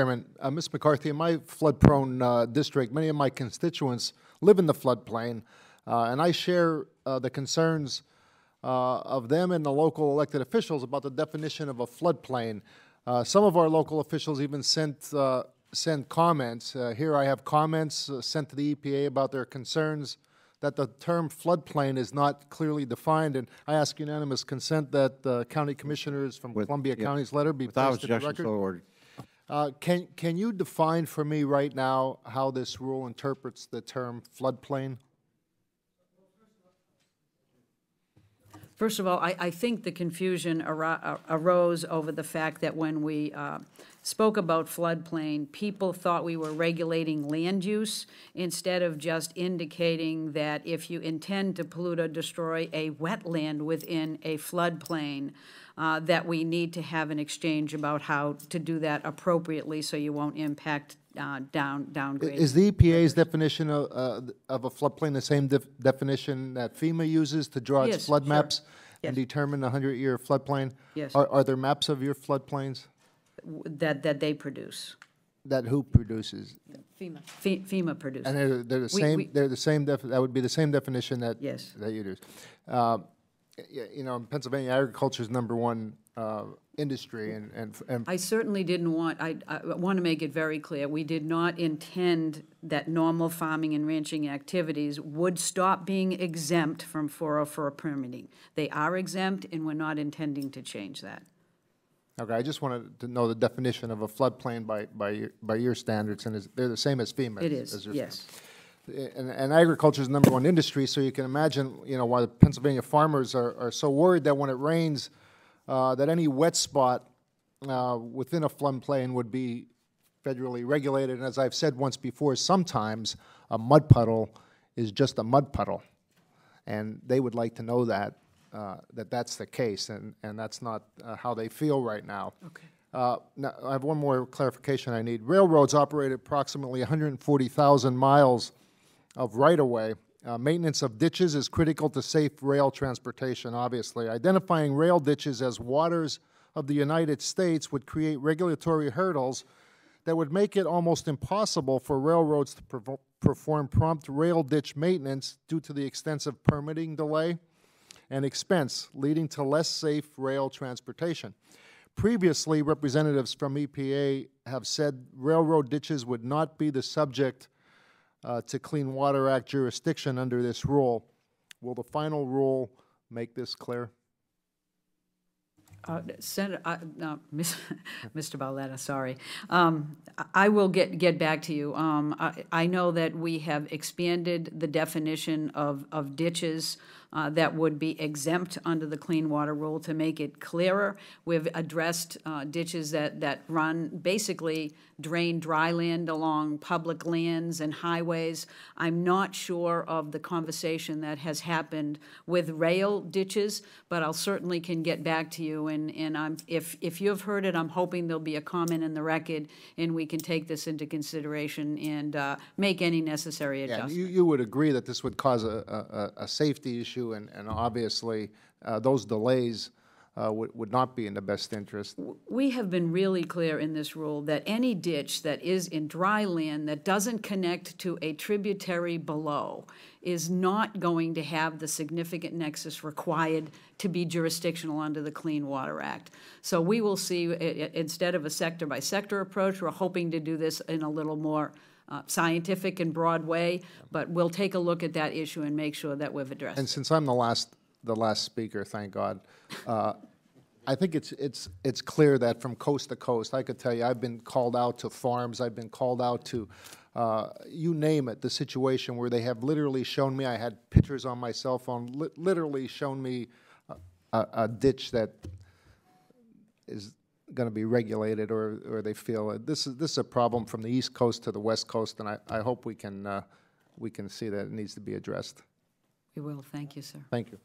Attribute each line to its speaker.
Speaker 1: Chairman, uh, Ms. McCarthy, in my flood-prone uh, district, many of my constituents live in the floodplain, uh, and I share uh, the concerns uh, of them and the local elected officials about the definition of a floodplain. Uh, some of our local officials even sent uh, sent comments. Uh, here, I have comments uh, sent to the EPA about their concerns that the term floodplain is not clearly defined, and I ask unanimous consent that the county commissioners from
Speaker 2: With-
Speaker 1: Columbia
Speaker 2: yeah.
Speaker 1: County's letter be placed in the record.
Speaker 2: so.
Speaker 1: Uh, Can, can you define for me right now how this rule interprets the term floodplain?
Speaker 3: First of all, I, I think the confusion aro- arose over the fact that when we uh, spoke about floodplain, people thought we were regulating land use instead of just indicating that if you intend to pollute or destroy a wetland within a floodplain, uh, that we need to have an exchange about how to do that appropriately so you won't impact uh, down, downgrade.
Speaker 1: Is the EPA's definition of, uh, of a floodplain the same def- definition that FEMA uses to draw
Speaker 3: Yes,
Speaker 1: its flood
Speaker 3: sure.
Speaker 1: maps and
Speaker 3: Yes.
Speaker 1: determine the hundred-year floodplain?
Speaker 3: Yes.
Speaker 1: Are, are there maps of your floodplains?
Speaker 3: That, that they produce,
Speaker 1: That who produces?
Speaker 3: FEMA. FEMA produces.
Speaker 1: And they're, they're the
Speaker 3: We-
Speaker 1: same,
Speaker 3: we-
Speaker 1: they're the same, def- that would be the same definition that?
Speaker 3: Yes.
Speaker 1: That you do. Uh, y- You know, in Pennsylvania, agriculture is number one uh, industry, and, and and
Speaker 3: I certainly didn't want, I, I want to make it very clear, we did not intend that normal farming and ranching activities would stop being exempt from 404 permitting. They are exempt, and we're not intending to change that.
Speaker 1: Okay, I just wanted to know the definition of a floodplain by, by, your- by your standards, and is, they're the same as FEMA?
Speaker 3: It is, as
Speaker 1: your-
Speaker 3: yes.
Speaker 1: And, and agriculture is the number one industry, so you can imagine, you know, why the Pennsylvania farmers are, are so worried that when it rains, uh, that any wet spot, uh, within a floodplain would be federally regulated. And as I've said once before, sometimes a mud puddle is just a mud puddle. And they would like to know that, uh, that that's the case, and, and that's not uh, how they feel right now.
Speaker 3: Okay.
Speaker 1: Uh, Now, I have one more clarification I need. Railroads operate approximately 140,000 miles of right-of-way. Uh, Maintenance of ditches is critical to safe rail transportation, obviously. Identifying rail ditches as waters of the United States would create regulatory hurdles that would make it almost impossible for railroads to perform prompt rail ditch maintenance due to the extensive permitting delay and expense, leading to less safe rail transportation. Previously, representatives from EPA have said railroad ditches would not be the subject uh, to Clean Water Act jurisdiction under this rule. Will the final rule make this clear?
Speaker 3: Uh, Senator, uh, no, Mr. Barletta, sorry. Um, I- will get, get back to you. Um, I, I know that we have expanded the definition of, of ditches uh, that would be exempt under the Clean Water Rule to make it clearer. We've addressed uh, ditches that, that run, basically drain dry land along public lands and highways. I'm not sure of the conversation that has happened with rail ditches, but I'll certainly can get back to you, and, and I'm, if, if you've heard it, I'm hoping there'll be a comment in the record, and we can take this into consideration and uh, make any necessary adjustments.
Speaker 1: Yeah, you, you would agree that this would cause a, a, a safety issue, and, and obviously, uh, those delays uh, would, would not be in the best interest.
Speaker 3: We have been really clear in this rule that any ditch that is in dry land that doesn't connect to a tributary below is not going to have the significant nexus required to be jurisdictional under the Clean Water Act. So we will see, instead of a sector-by-sector approach, we're hoping to do this in a little more uh, scientific and broad way, but we'll take a look at that issue and make sure that we've addressed
Speaker 1: And
Speaker 3: it.
Speaker 1: since I'm the last, the last speaker, thank God, uh, I think it's, it's, it's clear that from coast to coast, I could tell you, I've been called out to farms, I've been called out to, uh, you name it, the situation where they have literally shown me, I had pictures on my cell phone, li- literally shown me a- a, a ditch that is going to be regulated, or, or they feel, it. this is, this is a problem from the east coast to the west coast, and I, I hope we can, uh, we can see that it needs to be addressed.
Speaker 3: We will, thank you, sir.
Speaker 1: Thank you.